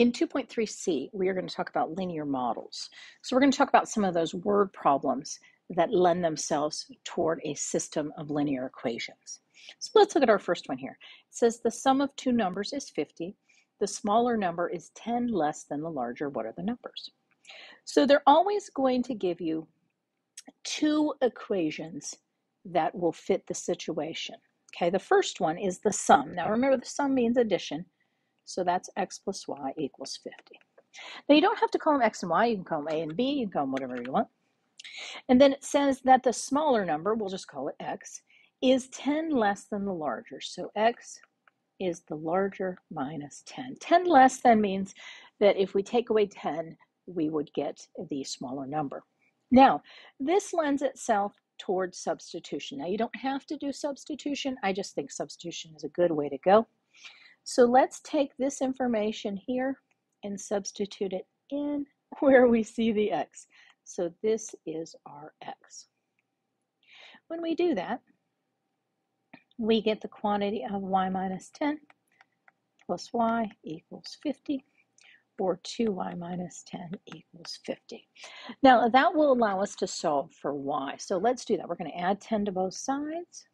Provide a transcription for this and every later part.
In 2.3c, we are going to talk about linear models. So we're going to talk about some of those word problems that lend themselves toward a system of linear equations. So let's look at our first one here. It says the sum of two numbers is 50. The smaller number is 10 less than the larger. What are the numbers? So they're always going to give you two equations that will fit the situation. Okay, the first one is the sum. Now remember the sum means addition. So that's x plus y equals 50. Now you don't have to call them x and y. You can call them a and b. You can call them whatever you want. And then it says that the smaller number, we'll just call it x, is 10 less than the larger. So x is the larger minus 10. 10 less than means that if we take away 10, we would get the smaller number. Now, this lends itself towards substitution. Now, you don't have to do substitution. I just think substitution is a good way to go. So let's take this information here and substitute it in where we see the x. So this is our x. When we do that, we get the quantity of y minus 10 plus y equals 50 or 2y minus 10 equals 50. Now that will allow us to solve for y. So let's do that. We're going to add 10 to both sides.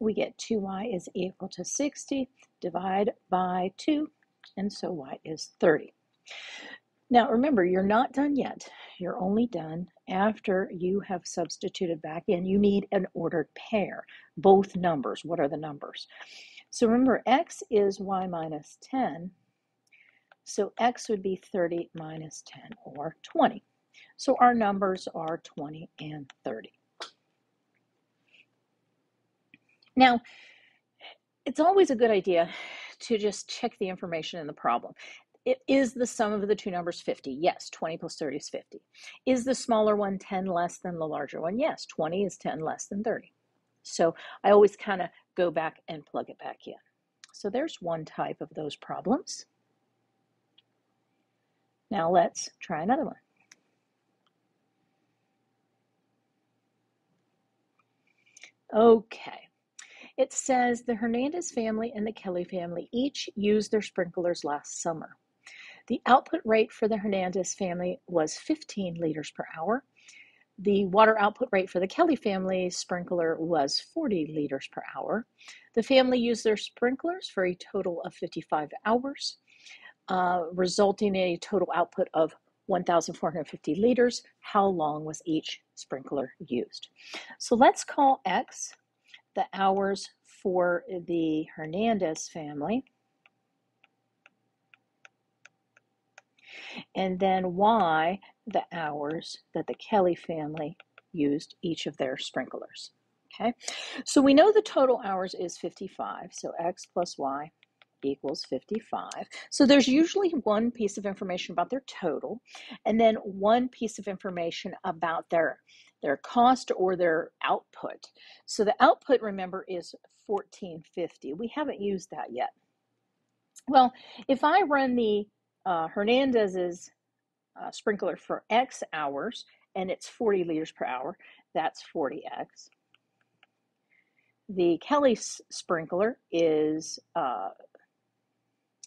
We get 2y is equal to 60, divide by 2, and so y is 30. Now remember, you're not done yet. You're only done after you have substituted back in. You need an ordered pair, both numbers. What are the numbers? So remember, x is y minus 10. So x would be 30 minus 10, or 20. So our numbers are 20 and 30. Now, it's always a good idea to just check the information in the problem. It is the sum of the two numbers 50? Yes, 20 plus 30 is 50. Is the smaller one 10 less than the larger one? Yes, 20 is 10 less than 30. So I always kind of go back and plug it back in. So there's one type of those problems. Now let's try another one. Okay. It says the Hernandez family and the Kelly family each used their sprinklers last summer. The output rate for the Hernandez family was 15 liters per hour. The water output rate for the Kelly family sprinkler was 40 liters per hour. The family used their sprinklers for a total of 55 hours, uh, resulting in a total output of 1,450 liters. How long was each sprinkler used? So let's call X the hours for the Hernandez family. And then Y the hours that the Kelly family used each of their sprinklers. Okay, so we know the total hours is 55, so X plus Y equals 55. So there's usually one piece of information about their total, and then one piece of information about their their cost or their output. So the output, remember, is 1450. We haven't used that yet. Well, if I run the uh, Hernandez's uh, sprinkler for X hours and it's 40 liters per hour, that's 40X. The Kelly sprinkler is, uh,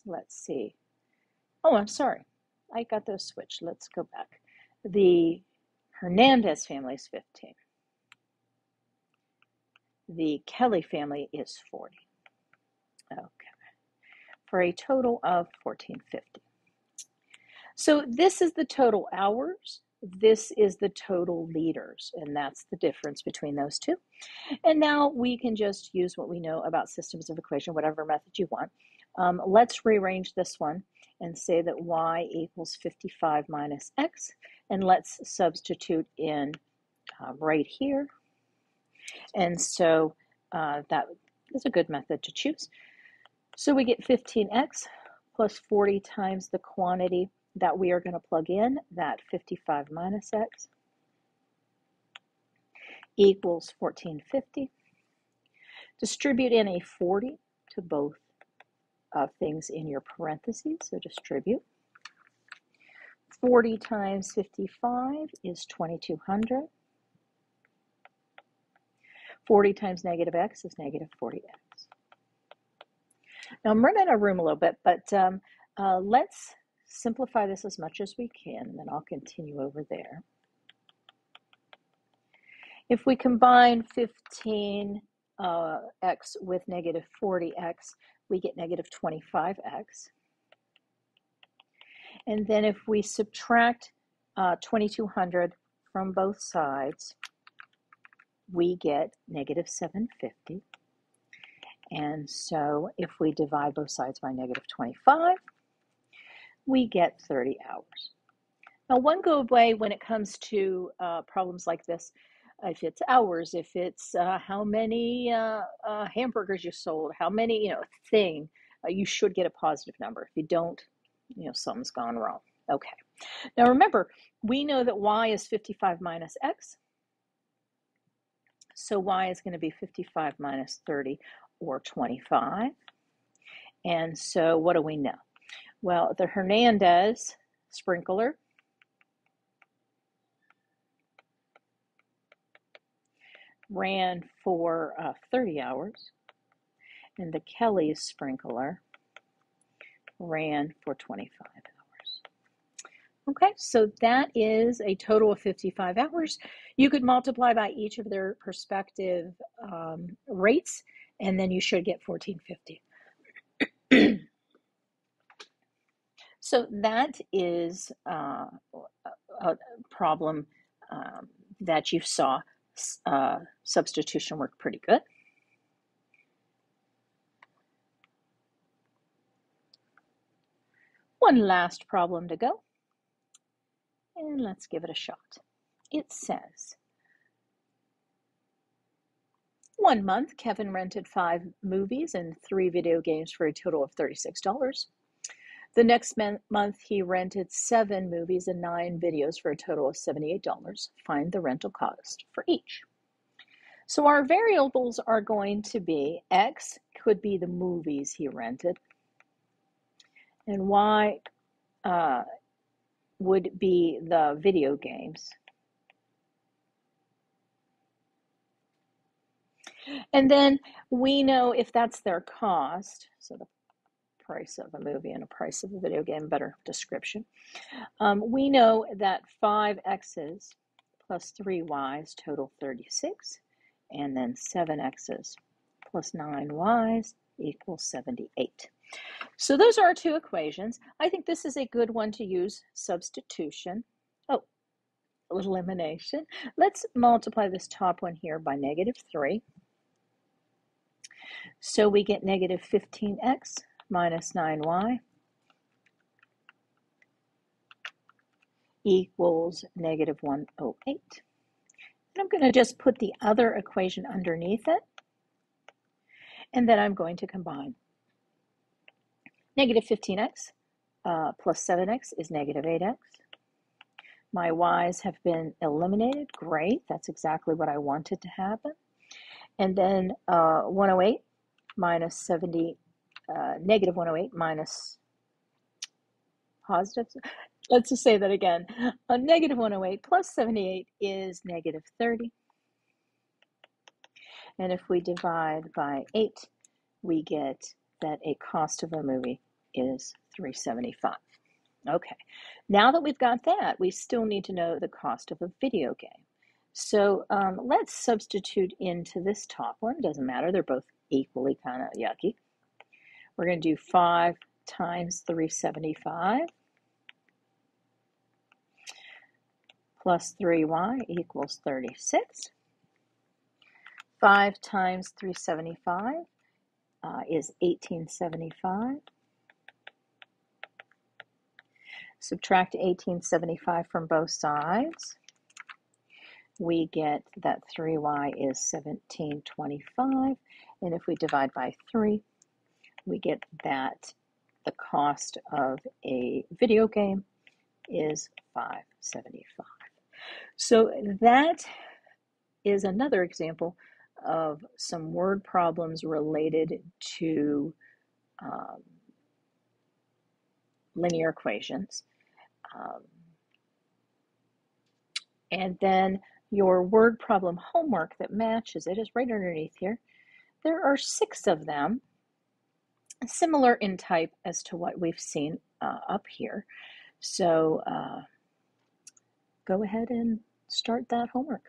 let's see. Oh, I'm sorry. I got those switched. Let's go back. The Hernandez family is 15. The Kelly family is 40. Okay. For a total of 1450. So this is the total hours. This is the total liters, and that's the difference between those two. And now we can just use what we know about systems of equation, whatever method you want. Um, let's rearrange this one and say that y equals 55 minus x. And let's substitute in uh, right here. And so uh, that is a good method to choose. So we get 15x plus 40 times the quantity that we are going to plug in, that 55 minus x equals 1450. Distribute in a 40 to both of things in your parentheses, so distribute. 40 times 55 is 2200. 40 times negative x is negative 40x. Now I'm running out of room a little bit, but um, Uh, let's simplify this as much as we can, and then I'll continue over there. If we combine 15x uh, with negative 40x, we get negative 25x. And then if we subtract uh, 2200 from both sides, we get negative 750. And so if we divide both sides by negative 25, we get 30 hours. Now, one good way when it comes to uh, problems like this, if it's hours, if it's uh, how many uh, uh hamburgers you sold, how many, you know, thing, uh, you should get a positive number. If you don't, you know, something's gone wrong. Okay. Now remember, we know that y is 55 minus x. So y is going to be 55 minus 30 or 25. And so what do we know? Well, the Hernandez sprinkler ran for uh, 30 hours, and the Kelly's sprinkler ran for 25 hours. Okay, so that is a total of 55 hours. You could multiply by each of their respective um, rates, and then you should get 1450. so that is uh, a problem um, that you saw uh, substitution worked pretty good. One last problem to go. And let's give it a shot. It says, one month, Kevin rented five movies and three video games for a total of $36. The next month, he rented seven movies and nine videos for a total of $78. Find the rental cost for each. So our variables are going to be X could be the movies he rented, and Y uh, would be the video games. And then we know if that's their cost, so the price of a movie and a price of a video game, better description. Um, we know that 5 x's plus 3 y's total 36, and then 7 x's plus 9 y's equals 78. So those are our two equations. I think this is a good one to use substitution. Oh, elimination. Let's multiply this top one here by negative 3. So we get negative 15x minus 9y equals negative 108. And I'm going to just put the other equation underneath it, and then I'm going to combine. Negative 15x uh, plus 7x is negative 8x. My y's have been eliminated. Great, that's exactly what I wanted to happen. And then uh, 108 minus 70 uh, negative 108 minus positive. Let's just say that again. A negative 108 plus 78 is negative 30. And if we divide by 8, we get that a cost of a movie is 375. Okay, now that we've got that, we still need to know the cost of a video game. So um, let's substitute into this top one. Doesn't matter, they're both equally kind of yucky. We're going to do 5 times 375 plus 3y equals 36. 5 times 375 uh, is 1875. Subtract 1875 from both sides. We get that 3y is 1725. And if we divide by 3, we get that the cost of a video game is 575 so that is another example of some word problems related to um, linear equations. Um, and then your word problem homework that matches it is right underneath here. There are six of them similar in type as to what we've seen uh, up here. So uh, go ahead and start that homework.